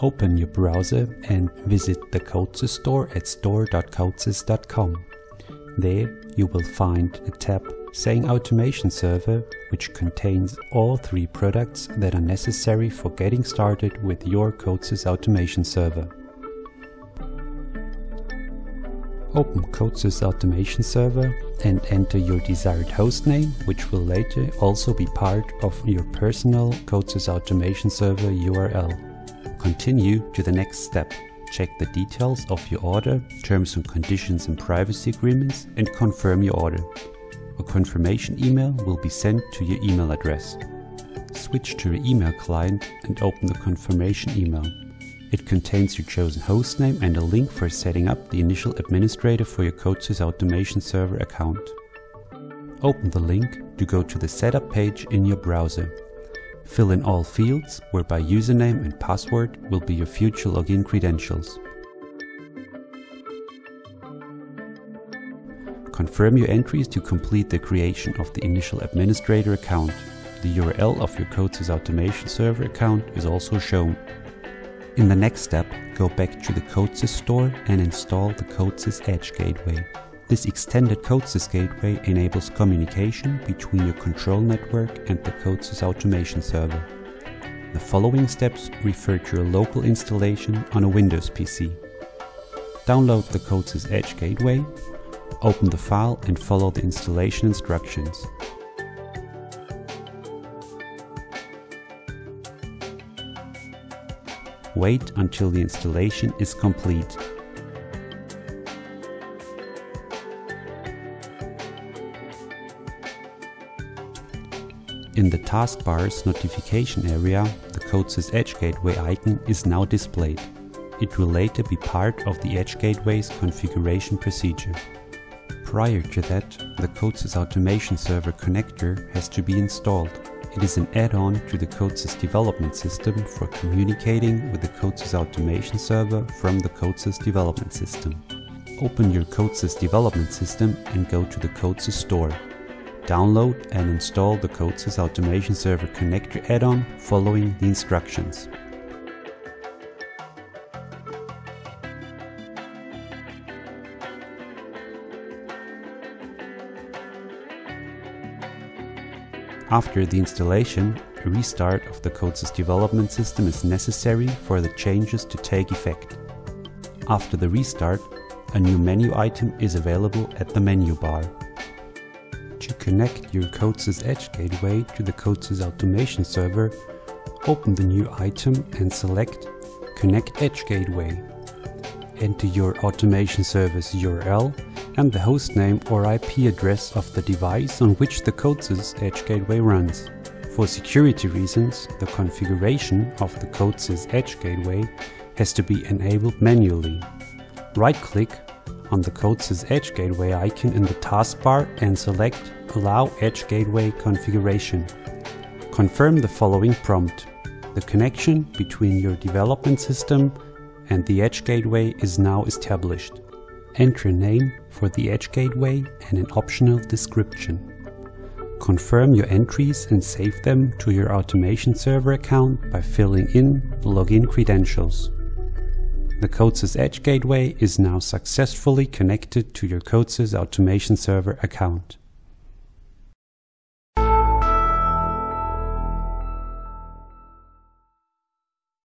Open your browser and visit the Codesys store at store.codesys.com. There you will find a tab saying Automation Server, which contains all three products that are necessary for getting started with your Codesys Automation Server. Open Codesys Automation Server and enter your desired hostname, which will later also be part of your personal Codesys Automation Server URL. Continue to the next step. Check the details of your order, terms and conditions and privacy agreements, and confirm your order. A confirmation email will be sent to your email address. Switch to your email client and open the confirmation email. It contains your chosen hostname and a link for setting up the initial administrator for your Codesys Automation Server account. Open the link to go to the setup page in your browser. Fill in all fields whereby username and password will be your future login credentials. Confirm your entries to complete the creation of the initial administrator account. The URL of your Codesys Automation Server account is also shown. In the next step, go back to the Codesys store and install the Codesys Edge Gateway. This extended Codesys gateway enables communication between your control network and the Codesys automation server. The following steps refer to your local installation on a Windows PC. Download the Codesys Edge gateway, open the file and follow the installation instructions. Wait until the installation is complete. In the taskbar's notification area, the Codesys Edge Gateway icon is now displayed. It will later be part of the Edge Gateway's configuration procedure. Prior to that, the Codesys Automation Server connector has to be installed. It is an add-on to the Codesys development system for communicating with the Codesys Automation Server from the Codesys development system. Open your Codesys development system and go to the Codesys store. Download and install the Codesys Automation Server connector add-on following the instructions. After the installation, a restart of the Codesys development system is necessary for the changes to take effect. After the restart, a new menu item is available at the menu bar. Connect your Codesys Edge gateway to the Codesys automation server, open the new item and select Connect Edge Gateway. Enter your automation server's URL and the hostname or IP address of the device on which the Codesys Edge Gateway runs. For security reasons, the configuration of the Codesys Edge Gateway has to be enabled manually. Right-click on the Codesys Edge Gateway icon in the taskbar and select Allow Edge Gateway Configuration. Confirm the following prompt. The connection between your development system and the Edge Gateway is now established. Enter a name for the Edge Gateway and an optional description. Confirm your entries and save them to your automation server account by filling in the login credentials. The Codesys Edge Gateway is now successfully connected to your Codesys automation server account.